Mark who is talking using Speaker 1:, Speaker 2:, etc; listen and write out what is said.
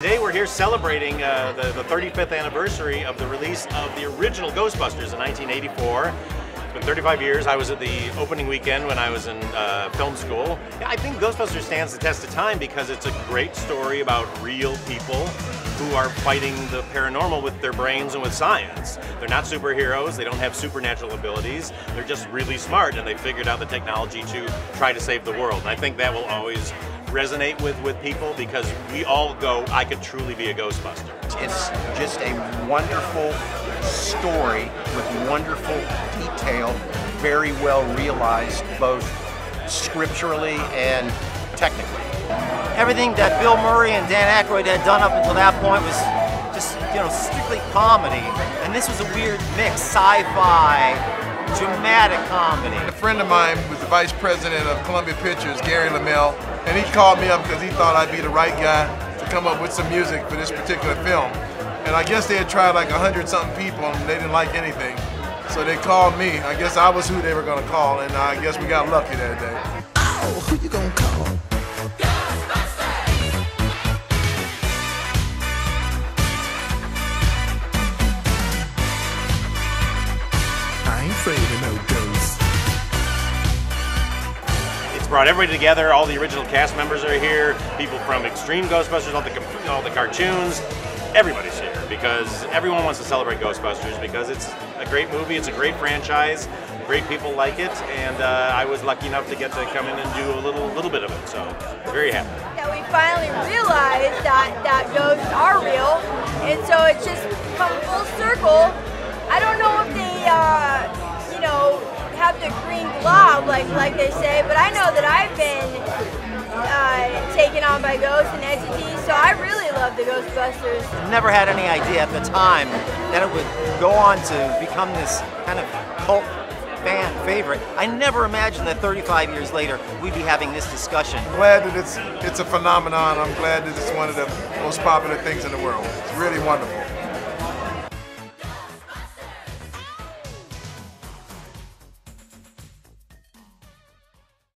Speaker 1: Today we're here celebrating uh, the, the 35th anniversary of the release of the original Ghostbusters in 1984. It's been 35 years. I was at the opening weekend when I was in uh, film school. I think Ghostbusters stands the test of time because it's a great story about real people who are fighting the paranormal with their brains and with science. They're not superheroes, they don't have supernatural abilities, they're just really smart and they figured out the technology to try to save the world. And I think that will always resonate with, with people because we all go, I could truly be a Ghostbuster.
Speaker 2: It's just a wonderful story with wonderful detail, very well realized both scripturally and technically.
Speaker 3: Everything that Bill Murray and Dan Aykroyd had done up until that point was just, you know, strictly comedy. And this was a weird mix, sci-fi, dramatic comedy.
Speaker 4: A friend of mine was the vice president of Columbia Pictures, Gary LeMel, and he called me up because he thought I'd be the right guy to come up with some music for this particular film. And I guess they had tried like a hundred something people and they didn't like anything. So they called me. I guess I was who they were gonna call and I guess we got lucky that day.
Speaker 5: Oh, who you gonna call?
Speaker 1: Brought everybody together. All the original cast members are here. People from Extreme Ghostbusters, all the all the cartoons. Everybody's here because everyone wants to celebrate Ghostbusters because it's a great movie. It's a great franchise. Great people like it, and uh, I was lucky enough to get to come in and do a little little bit of it. So very happy.
Speaker 6: that we finally realized that, that ghosts are real. And so it's just come full circle. Like like they say, but I know that I've been uh, taken on by ghosts and entities, so I really love the Ghostbusters.
Speaker 3: Never had any idea at the time that it would go on to become this kind of cult fan favorite. I never imagined that 35 years later we'd be having this discussion.
Speaker 4: Glad that it's it's a phenomenon. I'm glad that it's one of the most popular things in the world. It's really wonderful.